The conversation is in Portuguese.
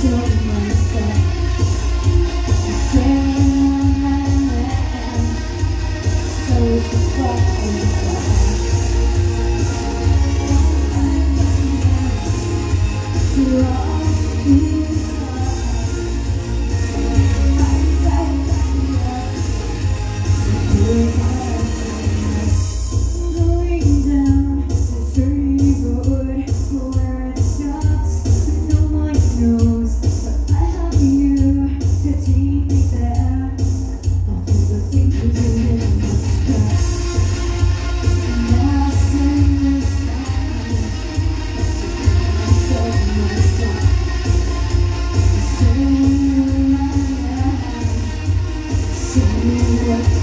Senhor. Yes.